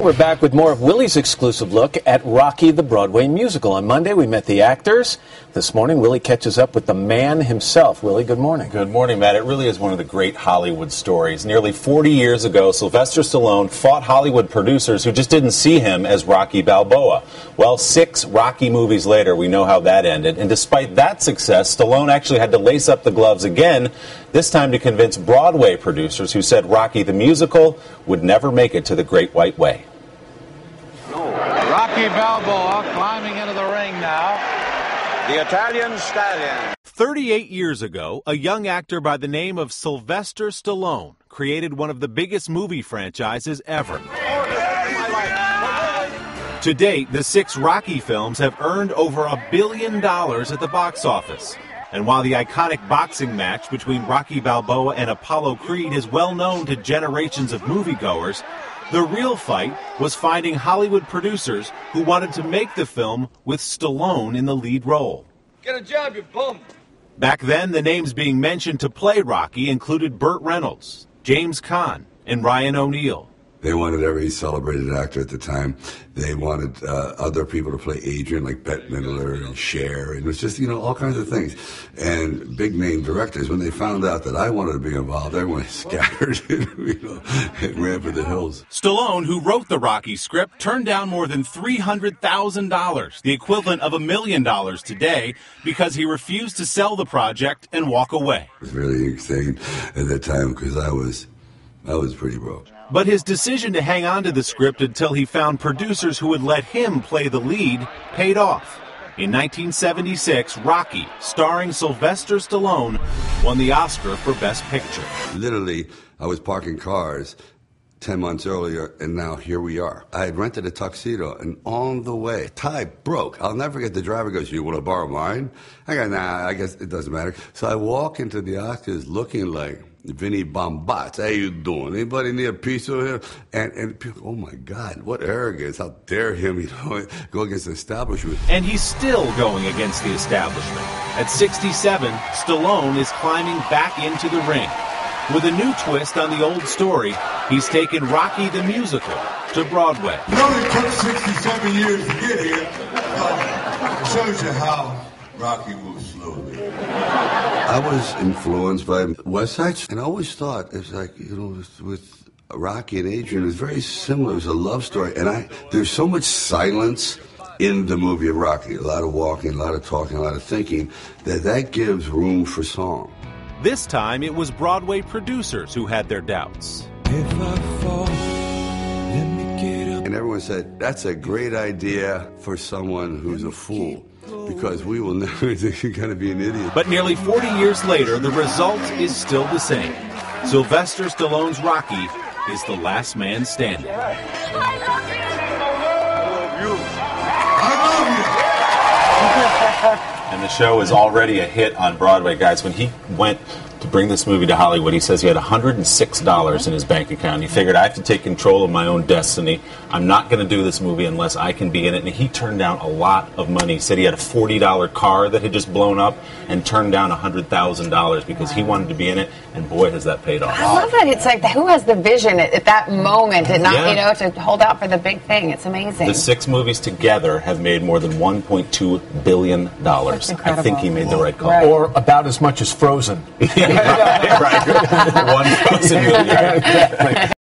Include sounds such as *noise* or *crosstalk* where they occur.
We're back with more of Willie's exclusive look at Rocky the Broadway musical. On Monday, we met the actors. This morning, Willie catches up with the man himself. Willie, good morning. Good morning, Matt. It really is one of the great Hollywood stories. Nearly 40 years ago, Sylvester Stallone fought Hollywood producers who just didn't see him as Rocky Balboa. Well, six Rocky movies later, we know how that ended. And despite that success, Stallone actually had to lace up the gloves again, this time to convince Broadway producers who said Rocky the musical would never make it to the Great White Way. Rocky Balboa climbing into the ring now. The Italian stallion. 38 years ago, a young actor by the name of Sylvester Stallone created one of the biggest movie franchises ever. To date, the six Rocky films have earned over a billion dollars at the box office. And while the iconic boxing match between Rocky Balboa and Apollo Creed is well known to generations of moviegoers, the real fight was finding Hollywood producers who wanted to make the film with Stallone in the lead role. Get a job, you bum. Back then, the names being mentioned to play Rocky included Burt Reynolds, James Caan, and Ryan O'Neal. They wanted every celebrated actor at the time. They wanted uh, other people to play Adrian, like Bette Midler and Cher, and it was just you know all kinds of things. And big name directors, when they found out that I wanted to be involved, everyone *laughs* scattered *laughs* you know, and ran for the hills. Stallone, who wrote the Rocky script, turned down more than three hundred thousand dollars, the equivalent of a million dollars today, because he refused to sell the project and walk away. It was really insane at that time because I was I was pretty broke. But his decision to hang on to the script until he found producers who would let him play the lead paid off. In 1976, Rocky, starring Sylvester Stallone, won the Oscar for Best Picture. Literally, I was parking cars 10 months earlier, and now here we are. I had rented a tuxedo, and on the way, tie broke. I'll never forget the driver goes, You want to borrow mine? I go, Nah, I guess it doesn't matter. So I walk into the Oscars looking like Vinny Bombat. How you doing? Anybody need a piece of him? And, and people, oh my God, what arrogance. How dare him, you know, *laughs* go against the establishment. And he's still going against the establishment. At 67, Stallone is climbing back into the ring. With a new twist on the old story, he's taken Rocky the Musical to Broadway. It only took 67 years to get here. Uh, shows you how Rocky moves slowly. I was influenced by West Side, and I always thought it's like you know with, with Rocky and Adrian, it's very similar. It's a love story, and I there's so much silence in the movie of Rocky, a lot of walking, a lot of talking, a lot of thinking, that that gives room for song. This time it was Broadway producers who had their doubts. And everyone said, that's a great idea for someone who's a fool because we will *laughs* never think you're going to be an idiot. But nearly 40 years later, the result is still the same. Sylvester Stallone's Rocky is the last man standing. And the show is already a hit on Broadway, guys. When he went to bring this movie to Hollywood, he says he had $106 in his bank account. He figured I have to take control of my own destiny. I'm not going to do this movie unless I can be in it. And he turned down a lot of money. He said he had a $40 car that had just blown up and turned down $100,000 because he wanted to be in it. And boy, has that paid off. I love that. It's like who has the vision at, at that moment and not, Yeah. you know, to hold out for the big thing. It's amazing. The six movies together have made more than $1.2 billion. I think he made the right call. Right. Or about as much as Frozen. *laughs* *laughs* right, right. One thousand *laughs* million.